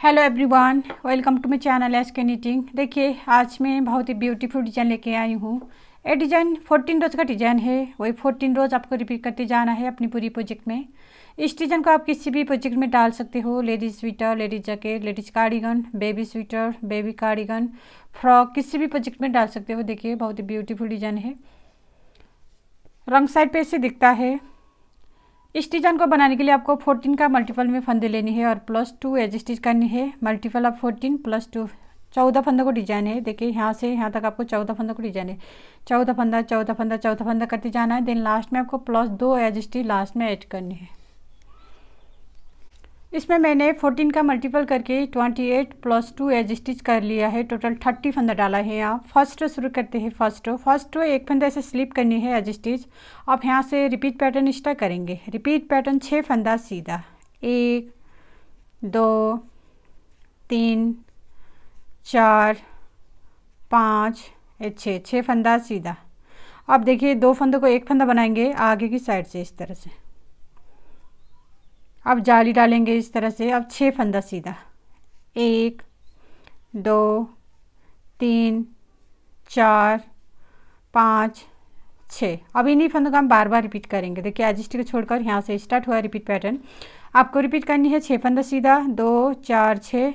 Hello everyone welcome to my channel S K knitting देखिए, आज मैं बहुत ही ब्यूटीफुल डिज़ाइन लेके आई हूँ। ये डिज़ाइन 14 रोज़ का डिज़ाइन है। वही 14 रोज़ आपको रिपीट करते जाना है अपनी पूरी प्रोजेक्ट में। इस डिज़ाइन को आप किसी भी प्रोजेक्ट में डाल सकते हो। Ladies sweater ladies jacket ladies cardigan baby sweater baby cardigan frock किसी भी प्रोजेक्ट में डाल सकते हो। देखिए, बहुत ही ब्यूटीफुल डिज़ाइन है। रंग साइड पे ऐसे दिखता है। इस डिज़ाइन को बनाने के लिए आपको 14 का मल्टीपल में फंदे लेनी है और प्लस टू एज स्टिच करनी है। मल्टीपल आप 14 प्लस टू चौदह फंदों को डिज़ाइन है। देखिए, यहाँ से, यहाँ तक आपको चौदह फंदों को डिज़ाइन है। चौदह फंदा चौदह फंदा चौदह फंदा करते जाना है। देन लास्ट में आपको प्लस दो एज स्टिच लास्ट में ऐड करनी है। इसमें मैंने 14 का मल्टीपल करके 28 eight plus two edge stitch कर लिया है। टोटल 30 फंदा डाला है यहाँ। फ़र्स्ट रो शुरू करते हैं फ़र्स्ट रो फ़र्स्ट रो एक फंदा ऐसे स्लिप करनी है एज स्टिच अब यहाँ से रिपीट पैटर्न स्टार्ट करेंगे। रिपीट पैटर्न छः फंदा सीधा। एक, दो, तीन, चार, पाँच छः छः फंदा सीधा। अब देखिए दो फंदों को एक फंदा बनाएँगे आगे की साइड से इस तरह से। अब जाली डालेंगे इस तरह से, अब छः फंदा सीधा। एक, दो, तीन, चार, पाँच छः अब इन्हीं फंदों का हम बार बार रिपीट करेंगे। देखिए एजिस्टी को छोड़कर यहाँ से स्टार्ट हुआ रिपीट पैटर्न आपको रिपीट करनी है छः फंदा सीधा, दो, चार छः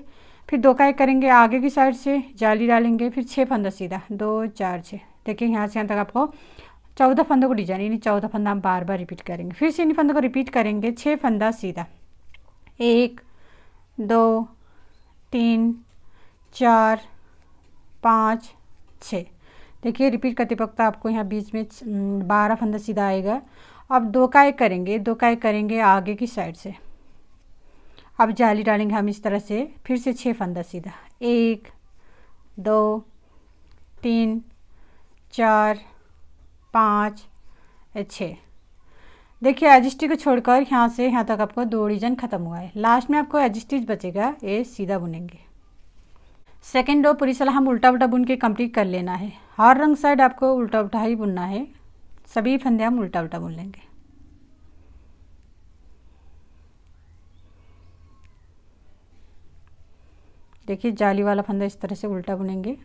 फिर दो का एक करेंगे आगे की साइड से, जाली डालेंगे, फिर छः फंदा सीधा, दो, चार छः देखिए, यहाँ से यहाँ तक आपको चौदह फंदों को डिज़ाइन, यानी चौदह फंदा हम बार बार रिपीट करेंगे। फिर से इन फंदों को रिपीट करेंगे छः फंदा सीधा। एक, दो, तीन, चार, पाँच छः देखिए रिपीट करते वक्त आपको यहाँ बीच में बारह फंदा सीधा आएगा। अब दो का एक करेंगे, दो का एक करेंगे आगे की साइड से। अब जाली डालेंगे हम इस तरह से, फिर से छः फंदा सीधा। एक, दो, तीन, चार पाँच छः। देखिए एजिस्टी को छोड़कर यहाँ से यहाँ तक आपको दो डिज़ाइन खत्म हुआ है। लास्ट में आपको एजिस्टिच बचेगा ये सीधा बुनेंगे। सेकेंड रो पूरी सलाह हम उल्टा उल्टा बुन के कंप्लीट कर लेना है। हर रंग साइड आपको उल्टा उल्टा ही बुनना है। सभी फंदे हम उल्टा उल्टा बुन लेंगे। देखिए, जाली वाला फंदा इस तरह से उल्टा बुनेंगे।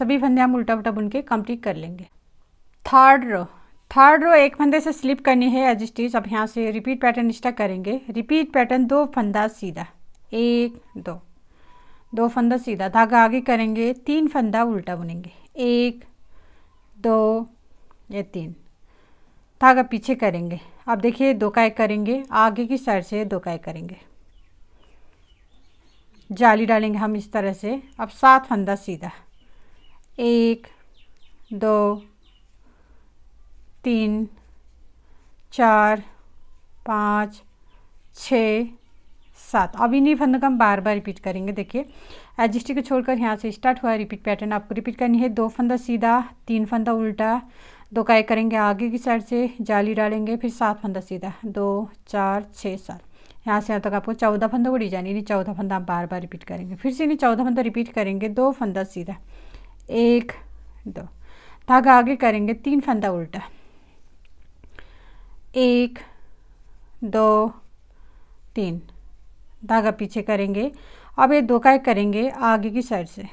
सभी फंदे हम उल्टा उल्टा बुन के कंप्लीट कर लेंगे। थर्ड रो थर्ड रो एक फंदे से स्लिप करनी है एज स्टिच अब यहाँ से रिपीट पैटर्न स्टार्ट करेंगे। रिपीट पैटर्न दो फंदा सीधा। एक, दो। दो फंदा सीधा। धागा आगे करेंगे, तीन फंदा उल्टा बुनेंगे। एक, दो, या तीन। धागा पीछे करेंगे। अब देखिए, दो का एक करेंगे, आगे की साइड से दो का एक करेंगे। जाली डालेंगे हम इस तरह से। अब सात फंदा सीधा। एक, दो, तीन, चार, पाँच, छ, सात। अब इन्हीं फंदों का हम बार बार रिपीट करेंगे। देखिए एजिस्टी को छोड़कर यहाँ से स्टार्ट हुआ रिपीट पैटर्न। आपको रिपीट करनी है। दो फंदा सीधा, तीन फंदा उल्टा। दो काय करेंगे आगे की साइड से, जाली डालेंगे, फिर सात फंदा सीधा। दो, चार, छः, सात। यहाँ से यहाँ तक आपको चौदह फंदा को डिज़ाइन, यानी चौदह फंदा आप बार बार रिपीट करेंगे। फिर से इन्हें चौदह फंदा रिपीट करेंगे। दो फंदा सीधा। एक, दो। धागा आगे करेंगे, तीन फंदा उल्टा। एक, दो, तीन। धागा पीछे करेंगे। अब ये दो का एक करेंगे आगे की साइड से।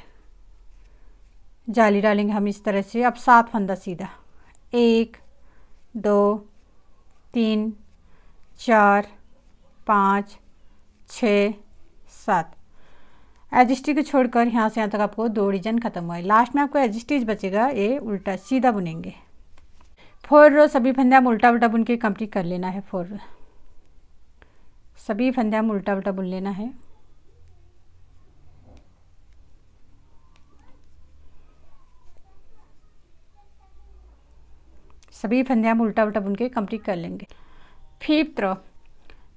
जाली डालेंगे हम इस तरह से। अब सात फंदा सीधा। एक, दो, तीन, चार, पाँच, छ, सात। एजिस्टी को छोड़कर यहाँ से यहाँ तक आपको दो डिज़ाइन खत्म हुआ है। लास्ट में आपको एजिस्टीज बचेगा, ये उल्टा सीधा बुनेंगे। फोर रो सभी फंदे हम उल्टा उल्टा बुन के कंप्लीट कर लेना है फोर रो सभी फंदे हम उल्टा उल्टा बुन लेना है। सभी फंदे हम उल्टा उल्टा बुन के कंप्लीट कर लेंगे। फिफ्थ रो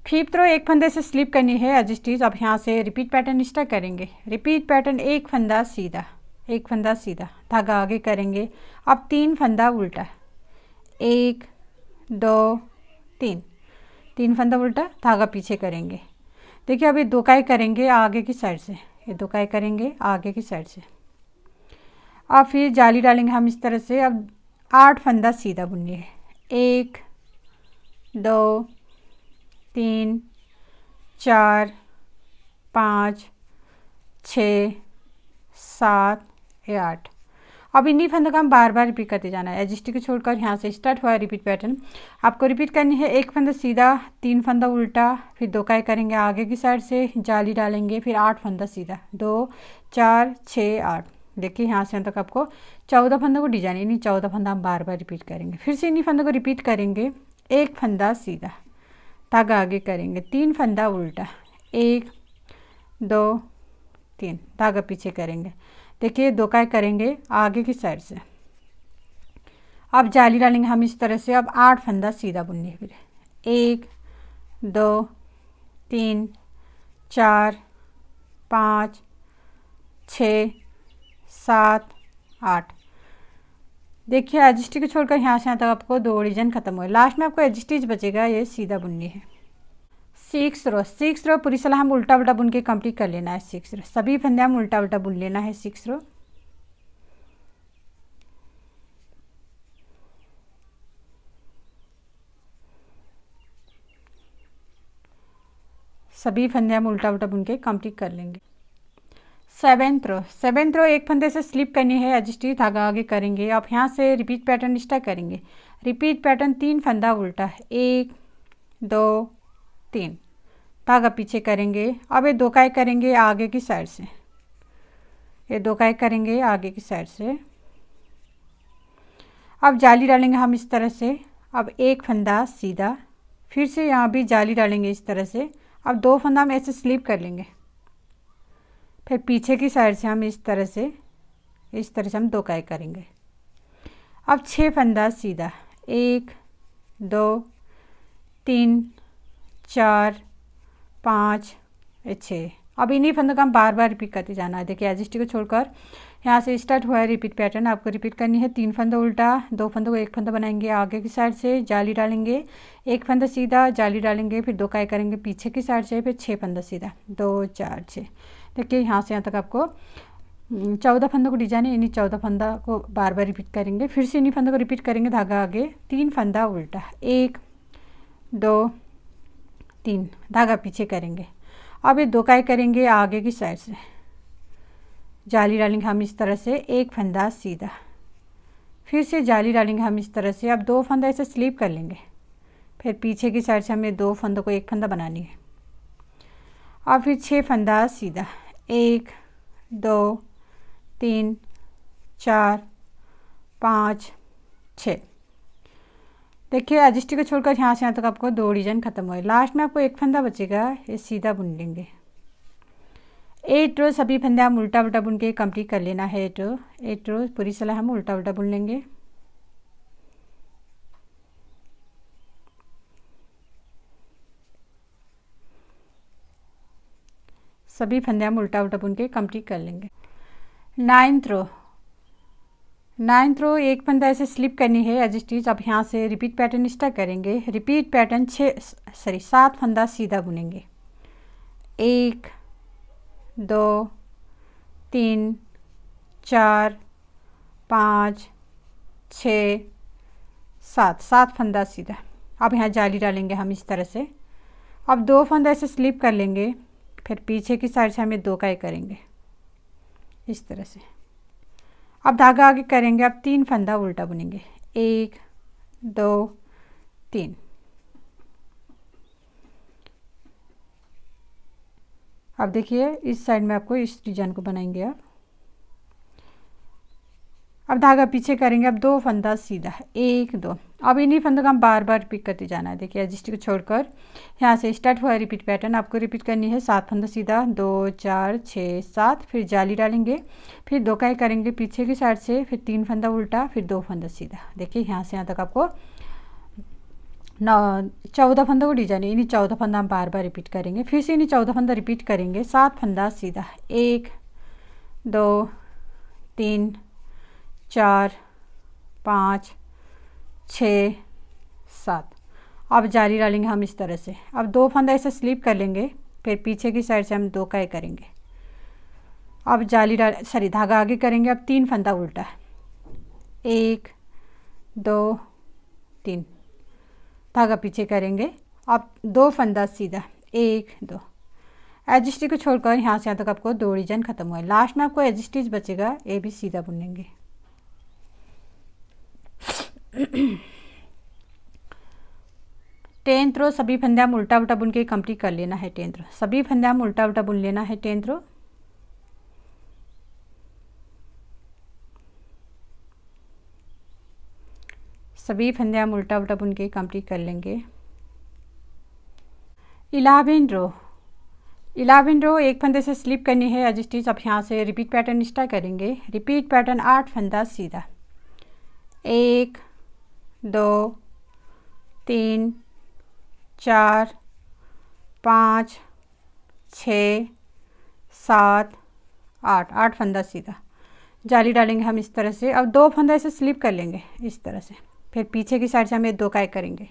फिफ्थ रो एक फंदे से स्लिप करनी है एज स्टीज अब यहाँ से रिपीट पैटर्न स्टार्ट करेंगे। रिपीट पैटर्न एक फंदा सीधा, एक फंदा सीधा, धागा आगे करेंगे। अब तीन फंदा उल्टा, एक, दो, तीन। तीन फंदा उल्टा, धागा पीछे करेंगे। देखिए अभी दो काई करेंगे, आगे की साइड से। ये दो काई करेंगे, आगे की साइड से। अब फिर जाली डालेंगे हम इस तरह से। अब आठ फंदा सीधा बुनिए एक, दो तीन, चार, पाँच, छ, सात, या आठ। अब इन्हीं फंदों का हम बार बार रिपीट करते जाना है। एच को छोड़कर यहाँ से स्टार्ट हुआ रिपीट पैटर्न आपको रिपीट करनी है, एक फंदा सीधा, तीन फंदा उल्टा, फिर दो काय करेंगे आगे की साइड से, जाली डालेंगे, फिर आठ फंदा सीधा। दो, चार, छः, आठ। देखिए यहाँ से तक आपको चौदह फंदों को डिज़ाइन इन्हीं चौदह फंदा हम बार बार रिपीट करेंगे। फिर से इन्हीं फंदों को रिपीट करेंगे, एक फंदा सीधा। धागा आगे करेंगे। तीन फंदा उल्टा। एक, दो, तीन। धागा पीछे करेंगे। देखिए दो काय करेंगे आगे की साइड से। अब जाली डालेंगे हम इस तरह से। अब आठ फंदा सीधा बुनने फिर एक, दो, तीन, चार, पाँच, छ, सात, आठ। देखिए एजिस्टी को छोड़कर यहाँ से यहाँ तक आपको दो डिज़ाइन खत्म हुए। लास्ट में आपको एजिस्टिच बचेगा, ये सीधा बुननी है। सिक्स रो सिक्स रो पूरी सलाह हम उल्टा उल्टा बुन के कंप्लीट कर लेना है सिक्स रो सभी फंदे हम उल्टा उल्टा बुन लेना है सिक्स रो सभी फंदे हम उल्टा उल्टा बुन के कंप्लीट कर लेंगे। सेवेंथ रो सेवेंथ रो एक फंदे से स्लिप करनी है एडजस्टी धागा आगे करेंगे अब यहाँ से रिपीट पैटर्न स्टार्ट करेंगे। रिपीट पैटर्न तीन फंदा उल्टा है। एक, दो, तीन। धागा पीछे करेंगे। अब ये दो काय करेंगे आगे की साइड से। ये दो काय करेंगे आगे की साइड से। अब जाली डालेंगे हम इस तरह से। अब एक फंदा सीधा। फिर से यहाँ भी जाली डालेंगे इस तरह से। अब दो फंदा हम ऐसे स्लिप कर लेंगे। फिर पीछे की साइड से हम इस तरह से, इस तरह से हम दो काय करेंगे। अब छः फंदा सीधा। एक, दो, तीन, चार, पाँच छः अब इन्हीं फंदों का हम बार बार रिपीट करते जाना है। देखिए एजिस्टी को छोड़कर यहाँ से स्टार्ट हुआ है रिपीट पैटर्न आपको रिपीट करनी है। तीन फंदा उल्टा, दो फंदों को एक फंदा बनाएँगे आगे की साइड से, जाली डालेंगे। एक फंदा सीधा, जाली डालेंगे, फिर दो काय करेंगे पीछे की साइड से, फिर छः फंदा सीधा। दो, चार छः देखिए यहाँ से यहाँ तक आपको चौदह फंदों को डिज़ाइन है, इन्हीं चौदह फंदा को बार बार रिपीट करेंगे। फिर से इन्हीं फंदों को रिपीट करेंगे, धागा आगे, तीन फंदा उल्टा, एक, दो, तीन, धागा पीछे करेंगे। अब ये दो काय करेंगे, आगे की साइड से। जाली डालेंगे हम इस तरह से, एक फंदा सीधा। फिर से जाली डालेंगे हम इस तरह से, अब दो फंदा ऐसे स्लीप कर लेंगे। फिर पीछे की साइड से हमें दो फंदों को एक फंदा बनानी है। और फिर छः फंदा सीधा एक, दो, तीन, चार, पाँच, छः। देखिए एजिस्टी को छोड़कर यहाँ से यहाँ तक आपको दो डिज़ाइन खत्म हुए। लास्ट में आपको एक फंदा बचेगा, ये सीधा बुन लेंगे। एट रो सभी फंदे हम उल्टा उल्टा बुन के कंप्लीट कर लेना है, एट रो। एट रो पूरी सलाह हम उल्टा उल्टा बुन लेंगे। सभी फंदे हम उल्टा उल्टा बुन के कंप्लीट कर लेंगे। नाइन्थ रो नाइन्थ रो एक फंदा ऐसे स्लिप करनी है एज स्टीच अब यहाँ से रिपीट पैटर्न स्टार्ट करेंगे। रिपीट पैटर्न छः सॉरी सात फंदा सीधा बुनेंगे। एक, दो, तीन, चार, पाँच छ सात। सात फंदा सीधा। अब यहाँ जाली डालेंगे हम इस तरह से। अब दो फंदा ऐसे स्लिप कर लेंगे। फिर पीछे की साइड से हमें दो का करेंगे। इस तरह से। अब धागा आगे करेंगे, अब तीन फंदा उल्टा बुनेंगे। एक, दो, तीन। अब देखिए, इस साइड में आपको इस डिज़ाइन को बनाएँगे आप। अब धागा पीछे करेंगे, अब दो फंदा सीधा एक, दो। अब इन्हीं फंदों का हम बार बार रिपीट करते जाना है। देखिए एजिस्ट को छोड़कर यहाँ से स्टार्ट हुआ रिपीट पैटर्न आपको रिपीट करनी है। सात फंदा सीधा, दो, चार, छः, सात, फिर जाली डालेंगे, फिर दो काय करेंगे पीछे की साइड से, फिर तीन फंदा उल्टा, फिर दो फंदा सीधा। देखिए, यहाँ से यहाँ तक आपको नौ, चौदह फंदों को डिज़ाइन इन्हीं चौदह फंदा हम बार बार रिपीट करेंगे। फिर से इन्हीं चौदह फंदा रिपीट करेंगे। सात फंदा सीधा। एक, दो, तीन, चार, पाँच छ, सात। अब जारी डालेंगे हम इस तरह से। अब दो फंदा ऐसे स्लीप कर लेंगे, फिर पीछे की साइड से हम दो काय करेंगे। अब जाली डाल, सॉरी, धागा आगे करेंगे। अब तीन फंदा उल्टा है। एक, दो, तीन। धागा पीछे करेंगे। अब दो फंदा सीधा। एक, दो। एज स्टिच को छोड़कर यहाँ से यहाँ तक आपको दो डिज़ाइन खत्म हुआ है। लास्ट में आपको एज स्टिच बचेगा ये भी सीधा बुनेंगे टेंथ रो सभी फंदे हम उल्टा उल्टा बुन के कंप्लीट कर लेना है टेंथ रो सभी फंदे हम उल्टा उल्टा बुन लेना है टेंथ रो सभी फंदे हम उल्टा उल्टा बुन के कंप्लीट कर लेंगे। इलेवन रो। इलेवन रो, एक फंदे से स्लिप करनी है एज स्टिच अब यहाँ से रिपीट पैटर्न स्टार्ट करेंगे। रिपीट पैटर्न आठ फंदा सीधा। एक दो, तीन, चार, पाँच, छ, सात, आठ। आठ फंदा सीधा। जाली डालेंगे हम इस तरह से। अब दो फंदा ऐसे स्लिप कर लेंगे इस तरह से। फिर पीछे की साइड से हम ये दो काय करेंगे।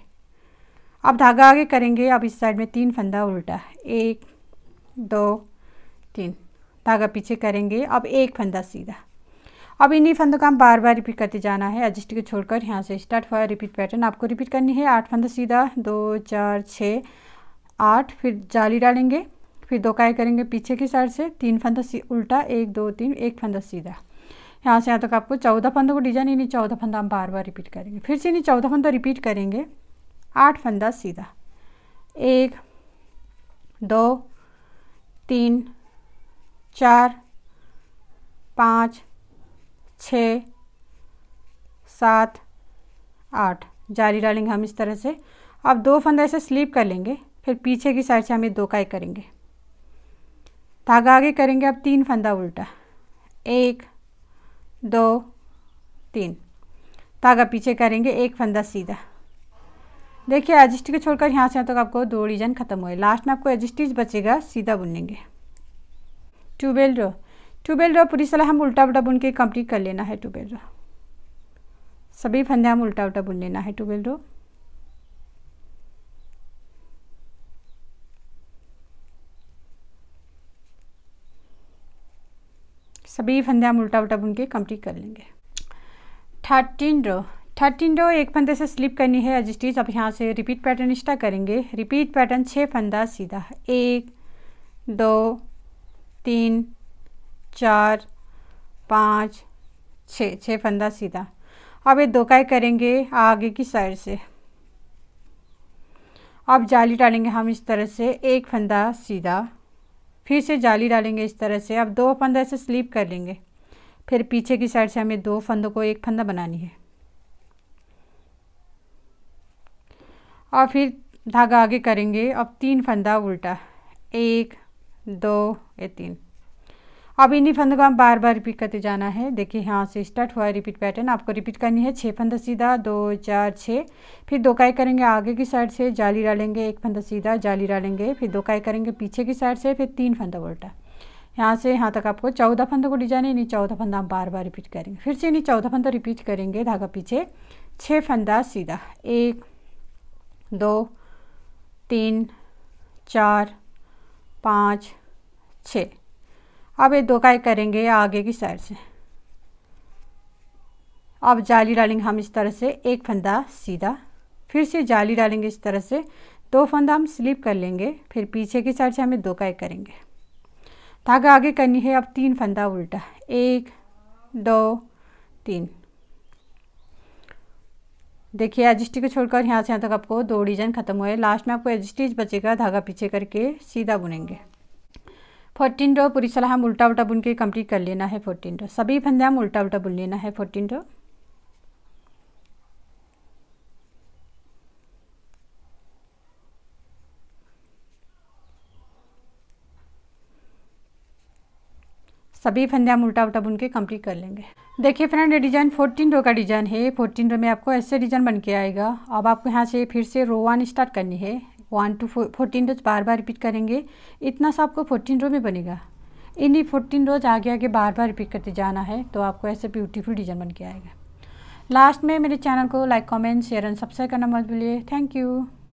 अब धागा आगे करेंगे। अब इस साइड में तीन फंदा उल्टा। एक, दो, तीन। धागा पीछे करेंगे। अब एक फंदा सीधा। अब इन्हीं फंदों का हम बार बार रिपीट करते जाना है। एडजस्ट को छोड़कर यहाँ से स्टार्ट हुआ रिपीट पैटर्न। आपको रिपीट करनी है। आठ फंदा सीधा, दो, चार छः आठ, फिर जाली डालेंगे, फिर दो काय करेंगे पीछे की साइड से। तीन फंदा उल्टा, एक, दो, तीन, एक फंदा सीधा। यहाँ से यहाँ तक आपको चौदह फंदों को डिज़ाइन, इन्हीं चौदह फंदा हम बार बार रिपीट करेंगे। फिर से इन्हीं चौदह फंदा रिपीट करेंगे। आठ फंदा सीधा। एक, दो, तीन, चार, पाँच छ, सात, आठ। जारी डालेंगे हम इस तरह से। अब दो फंदा ऐसे स्लीप कर लेंगे, फिर पीछे की साइड से हम ये दो काय करेंगे। धागा आगे करेंगे, अब तीन फंदा उल्टा। एक, दो, तीन। धागा पीछे करेंगे, एक फंदा सीधा। देखिए एजिस्टी को छोड़कर यहाँ से यहाँ तक तो आपको दो डिज़ाइन खत्म हुए। लास्ट में आपको एजिस्टिच बचेगा, सीधा बुनेंगे ट्यूबवेल रो ट्यूबवेल रो पूरी सलाह हम उल्टा उल्टा बुन के कंप्लीट कर लेना है ट्यूबवेल रो सभी फंदे हम उल्टा उल्टा बुन लेना है ट्यूबवेल रो सभी फंदे हम उल्टा उल्टा बुन के कंप्लीट कर लेंगे। थर्टीन रो थर्टीन रो एक फंदे से स्लिप करनी है एज स्टिच अब यहाँ से रिपीट पैटर्न स्टार्ट करेंगे। रिपीट पैटर्न छः फंदा सीधा एक, दो, तीन चार, पाँच, छ, छः फंदा सीधा। अब ये दो काय करेंगे आगे की साइड से। अब जाली डालेंगे हम इस तरह से, एक फंदा सीधा। फिर से जाली डालेंगे इस तरह से, अब दो फंदा ऐसे स्लीप कर लेंगे। फिर पीछे की साइड से हमें दो फंदों को एक फंदा बनानी है। और फिर धागा आगे करेंगे, अब तीन फंदा उल्टा। एक, दो, या तीन। अब इन्हीं फंदों को हम बार बार रिपीट करते जाना है। देखिए, यहाँ से स्टार्ट हुआ रिपीट पैटर्न आपको रिपीट करनी है। छः फंदा सीधा, दो, चार छः फिर दो काय करेंगे? आगे की साइड से जाली डालेंगे। एक फंदा सीधा, जाली डालेंगे। फिर दो काय करेंगे? पीछे की साइड से। फिर तीन फंदा उल्टा। यहाँ से, यहाँ तक आपको चौदह फंदों को डिज़ाइन है। इन्हीं चौदह फंदा हम बार बार रिपीट करेंगे। फिर से इन्हीं चौदह फंदा रिपीट करेंगे। धागा पीछे। छः फंदा सीधा। एक, दो, तीन, चार, पाँच छ अब ये दो काय करेंगे आगे की साइड से। अब जाली डालेंगे हम इस तरह से, एक फंदा सीधा, फिर से जाली डालेंगे इस तरह से, दो फंदा हम स्लिप कर लेंगे, फिर पीछे की साइड से हमें दो काय करेंगे। धागा आगे करनी है, अब तीन फंदा उल्टा, एक, दो, तीन। देखिए एजिस्टी को छोड़कर यहाँ से यहाँ तक आपको दो डिज़ाइन खत्म हुए लास्ट में आपको एजिस्टीज बचेगा, धागा पीछे करके सीधा बुनेंगे। फोर्टीन रो, पूरी सलाह हम उल्टा उल्टा बुन के कंप्लीट कर लेना है फोर्टीन रो। सभी फंदे हम उल्टा उल्टा बुन लेना है फोर्टीन रो। सभी फंदे हम उल्टा उल्टा बुन के कंप्लीट कर लेंगे। देखिए फ्रेंड, ये डिज़ाइन फोर्टीन रो का डिज़ाइन है। फोर्टीन रो में आपको ऐसे डिज़ाइन बन के आएगा। अब आपको यहाँ से फिर से रो वन स्टार्ट करनी है। वन टू फो फोर्टीन रोज बार बार रिपीट करेंगे। इतना सा आपको फोर्टीन रो में बनेगा। इन्हीं फोर्टीन रोज आगे आगे बार बार रिपीट करते जाना है तो आपको ऐसे ब्यूटीफुल डिज़ाइन बन के आएगा। लास्ट में मेरे चैनल को like comment share and subscribe करना मत भूलिए। Thank you